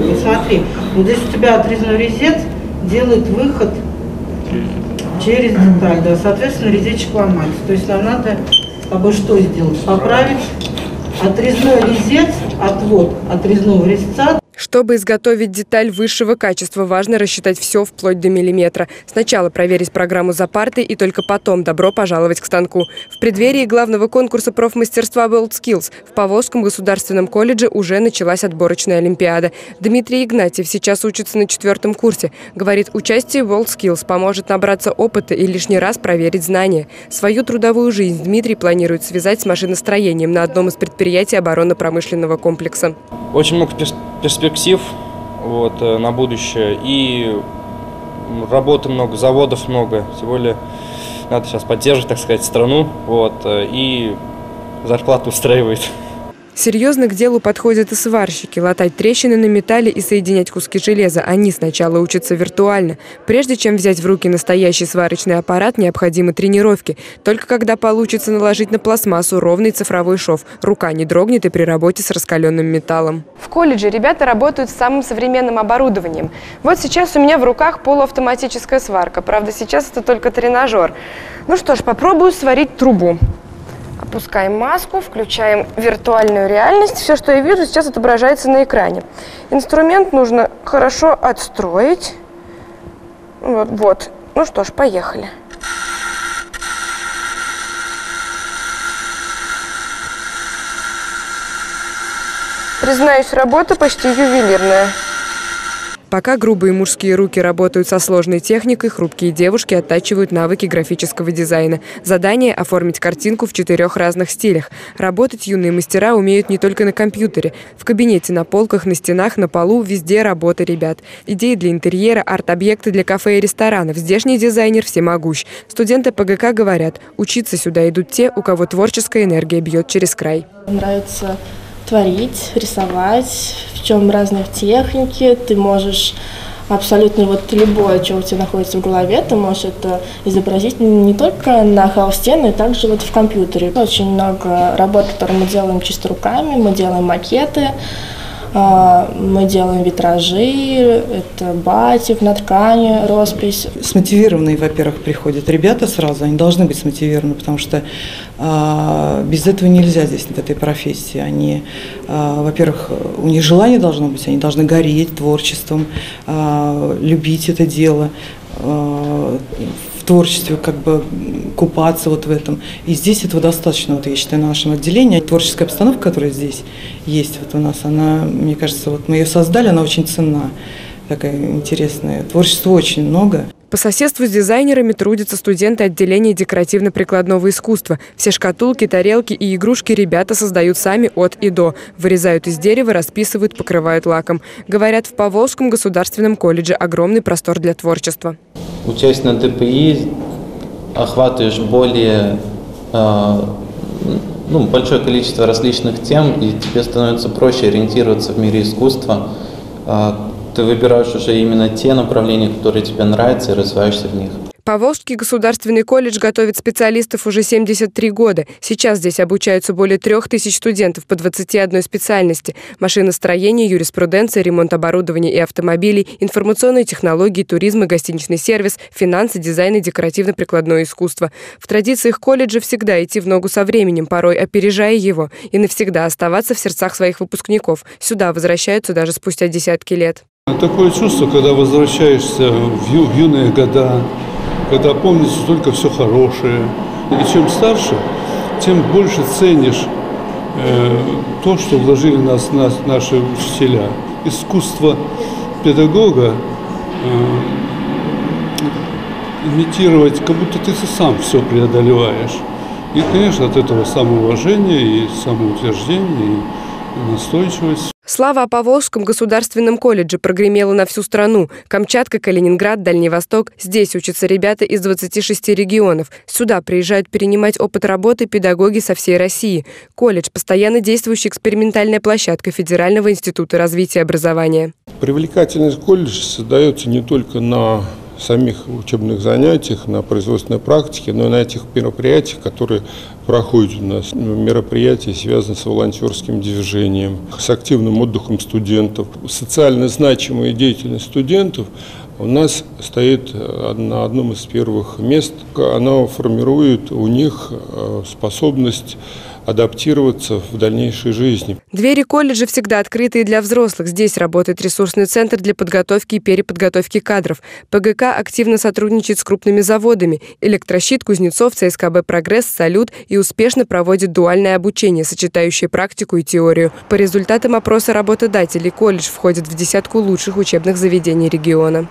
все. Вот смотри, вот здесь у тебя отрезной резец делает выход через деталь, да, соответственно, резечек ломается. То есть нам надо с тобой что сделать? Поправить отрезной резец, отвод отрезного резца чтобы изготовить деталь высшего качества, важно рассчитать все вплоть до миллиметра. Сначала проверить программу за партой и только потом добро пожаловать к станку. В преддверии главного конкурса профмастерства WorldSkills в Поволжском государственном колледже уже началась отборочная олимпиада. Дмитрий Игнатьев сейчас учится на четвертом курсе. Говорит, участие в WorldSkills поможет набраться опыта и лишний раз проверить знания. Свою трудовую жизнь Дмитрий планирует связать с машиностроением на одном из предприятий оборонно-промышленного комплекса. Очень много перспектив вот, э, на будущее. И работы много, заводов много. Тем более надо сейчас поддерживать, так сказать, страну. Вот, э, и зарплату устраивает. Серьезно к делу подходят и сварщики. Латать трещины на металле и соединять куски железа. Они сначала учатся виртуально. Прежде чем взять в руки настоящий сварочный аппарат, необходимы тренировки. Только когда получится наложить на пластмассу ровный цифровой шов, рука не дрогнет и при работе с раскаленным металлом. В колледже ребята работают с самым современным оборудованием. Вот сейчас у меня в руках полуавтоматическая сварка. Правда, сейчас это только тренажер. Ну что ж, попробую сварить трубу. Опускаем маску, включаем виртуальную реальность. Все, что я вижу, сейчас отображается на экране. Инструмент нужно хорошо отстроить. Вот, вот. Ну что ж, поехали. Признаюсь, работа почти ювелирная. Пока грубые мужские руки работают со сложной техникой, хрупкие девушки оттачивают навыки графического дизайна. Задание – оформить картинку в четырех разных стилях. Работать юные мастера умеют не только на компьютере. В кабинете, на полках, на стенах, на полу – везде работа ребят. Идеи для интерьера, арт-объекты для кафе и ресторанов. Здешний дизайнер всемогущ. Студенты ПГК говорят, учиться сюда идут те, у кого творческая энергия бьет через край. Нравится творить, рисовать, в чем разные техники, ты можешь абсолютно вот любое, что у тебя находится в голове, ты можешь это изобразить не только на холсте, но и также вот в компьютере. Очень много работ, которые мы делаем чисто руками, мы делаем макеты, мы делаем витражи, это батик на ткани, роспись. Смотивированные, во-первых, приходят ребята сразу, они должны быть смотивированы, потому что а, без этого нельзя здесь, в этой профессии. Они, а, во-первых, у них желание должно быть, они должны гореть творчеством, а, любить это дело, а, в творчестве как бы купаться вот в этом. И здесь этого достаточно, вот я считаю, на нашем отделении. Творческая обстановка, которая здесь есть вот у нас, она, мне кажется, вот мы ее создали, она очень ценна, такая интересная. Творчества очень много. По соседству с дизайнерами трудятся студенты отделения декоративно-прикладного искусства. Все шкатулки, тарелки и игрушки ребята создают сами от и до. Вырезают из дерева, расписывают, покрывают лаком. Говорят, в Поволжском государственном колледже огромный простор для творчества. Учась на ТПИ, охватываешь более э, ну, большое количество различных тем, и тебе становится проще ориентироваться в мире искусства. Э, ты выбираешь уже именно те направления, которые тебе нравятся, и развиваешься в них. Поволжский государственный колледж готовит специалистов уже 73 года. Сейчас здесь обучаются более трех тысяч студентов по 21 специальности. Машиностроение, юриспруденция, ремонт оборудования и автомобилей, информационные технологии, туризм и гостиничный сервис, финансы, дизайн и декоративно-прикладное искусство. В традициях колледжа всегда идти в ногу со временем, порой опережая его, и навсегда оставаться в сердцах своих выпускников. Сюда возвращаются даже спустя десятки лет. Такое чувство, когда возвращаешься в, ю, в юные года, когда помнится только все хорошее. И чем старше, тем больше ценишь э, то, что вложили нас, нас наши учителя. Искусство педагога э, имитировать, как будто ты сам все преодолеваешь. И, конечно, от этого самоуважение и самоутверждение, и настойчивость. Слава о Поволжском государственном колледже прогремела на всю страну. Камчатка, Калининград, Дальний Восток. Здесь учатся ребята из 26 регионов. Сюда приезжают перенимать опыт работы педагоги со всей России. Колледж – постоянно действующая экспериментальная площадка Федерального института развития образования. Привлекательность колледжа создается не только на самих учебных занятиях, на производственной практике, но и на этих мероприятиях, которые проходят у нас. Мероприятия связаны с волонтерским движением, с активным отдыхом студентов. Социально значимая деятельность студентов у нас стоит на одном из первых мест. Она формирует у них э, способность адаптироваться в дальнейшей жизни. Двери колледжа всегда открыты и для взрослых. Здесь работает ресурсный центр для подготовки и переподготовки кадров. ПГК активно сотрудничает с крупными заводами. Электрощит, Кузнецов, ЦСКБ «Прогресс», «Салют» и успешно проводит дуальное обучение, сочетающее практику и теорию. По результатам опроса работодателей колледж входит в десятку лучших учебных заведений региона.